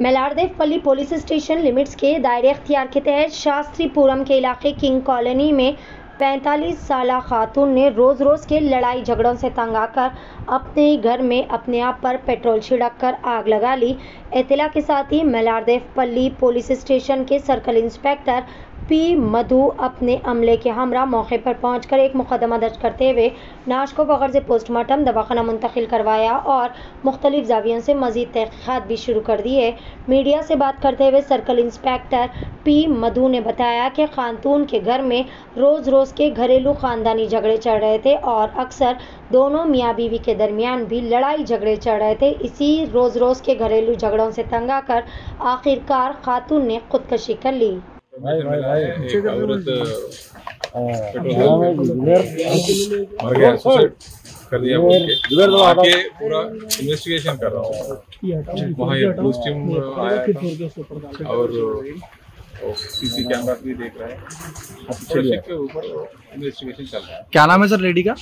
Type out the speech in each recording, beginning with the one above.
मेलारदेव police station limits के दायरे अख्तियार के तहत शास्त्रीपुरम के इलाके किंग कॉलोनी में 45 साल खातून ने रोज़ रोज़ के लड़ाई झगड़ों से तंग आकर अपने घर में अपने आप पर पेट्रोल छिड़क कर आग लगा ली। इतला के साथ ही मेलारदेव पल्ली पुलिस स्टेशन के सर्कल इंस्पेक्टर पी मधु अपने अमले के हमरा मौके पर पहुंचकर एक मुकदमा दर्ज करते हुए नाश को बगैर से पोस्टमार्टम दवाखाना मुंतकिल करवाया और मुख्तलिफ़ जावियों से मजीद तहकीक़ात भी शुरू कर दी है मीडिया से बात करते हुए सर्कल इंस्पेक्टर पी मधु ने बताया कि खातून के घर में रोज़ रोज़ के घरेलू ख़ानदानी झगड़े चल रहे थे और अक्सर दोनों मियाँ बीवी के दरमियान भी लड़ाई झगड़े चल रहे थे। इसी रोज़ रोज़ के घरेलू झगड़ों से तंग आकर आखिरकार खातून ने खुदकशी कर ली। एक औरत मर गया सुसाइड कर दिया बोल के। आके पूरा इन्वेस्टिगेशन कर रहा हूँ। वहाँ ये पुलिस टीम आया और सीसी कैमरा भी देख रहे हैं। के ऊपर इन्वेस्टिगेशन चल रहा है। क्या नाम है सर लेडी का?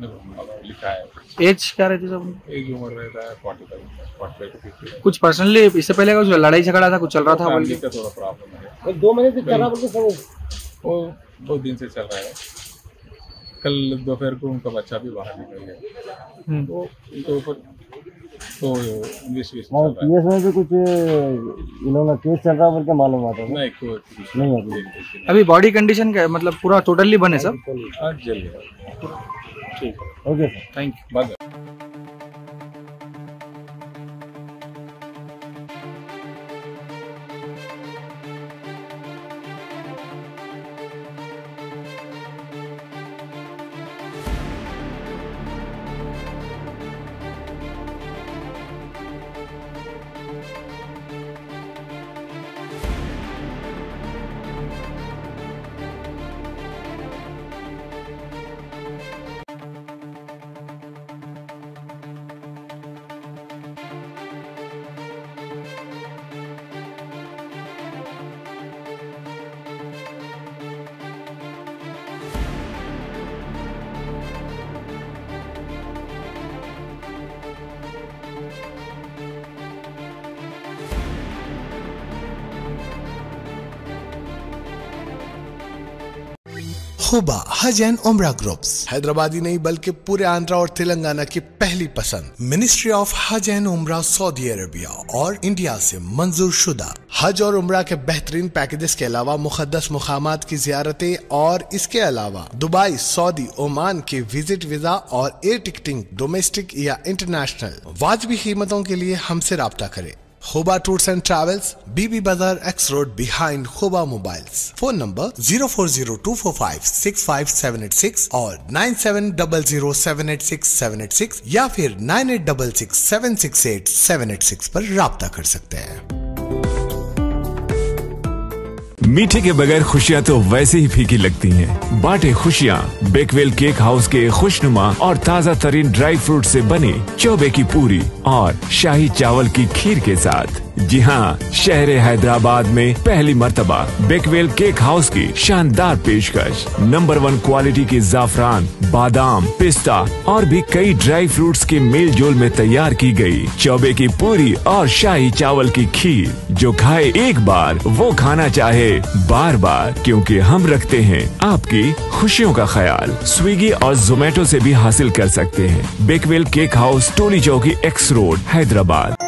लिखा है। एज क्या रहती है सब उम्र रहता है फोर्टी फाइव कुछ पर्सनली इससे पहले कुछ लड़ाई झगड़ा था कुछ चल रहा था बोल के? थोड़ा प्रॉब्लम है दो महीने से चल रहा बोल के सब। वो बहुत दिन से चल रहा है। कल दोपहर को उनका बच्चा भी बाहर निकल गया। हम्म। तो उनके ऊपर तो इन्वेस्टिगेशन और चल रहा है। पीएस में भी कुछ इन्होंने केस चल रहा बोल के मालूम आता था। नहीं कुछ नहीं। अभी अभी बॉडी कंडीशन क्या है? मतलब पूरा टोटली बने सब? आज जल गया ठीक okay sir thank you Huba हज एंड उमरा ग्रुप्स। हैदराबादी नहीं, बल्कि पूरे आंध्रा और तेलंगाना की पहली पसंद। मिनिस्ट्री ऑफ़ हज एंड उमरा, सऊदी अरबिया और इंडिया से मंजूर शुदा। हज और उमरा के बेहतरीन पैकेजेस के अलावा मुकदस मुकाम की जियारतें और इसके अलावा दुबई, सऊदी, ओमान के विज़िट वीज़ा और एयर टिकटिंग डोमेस्टिक या इंटरनेशनल वाजबी कीमतों के लिए हमसे रब्ता करें। होबा tours and travels Bibi Bazaar X road behind Hoba mobiles phone number zero four zero two four five six five seven eight six और nine seven double zero seven eight six seven eight six या फिर nine eight double six seven six eight seven eight six पर रहा कर सकते हैं। मीठे के बगैर खुशियाँ तो वैसे ही फीकी लगती हैं। बांटे खुशियाँ बेकवेल केक हाउस के खुशनुमा और ताज़ा तरीन ड्राई फ्रूट से बनी चौबे की पूरी और शाही चावल की खीर के साथ। जी हाँ शहर हैदराबाद में पहली मरतबा बेकवेल केक हाउस की शानदार पेशकश। नंबर वन क्वालिटी की जाफरान, बादाम, पिस्ता और भी कई ड्राई फ्रूट्स के मेल जोल में तैयार की गई। चौबे की पूरी और शाही चावल की खीर, जो खाए एक बार, वो खाना चाहे। बार बार क्योंकि हम रखते हैं आपकी खुशियों का ख्याल। स्विगी और जोमेटो से भी हासिल कर सकते हैं। बेकवेल केक हाउस टोली चौकी एक्स रोड हैदराबाद।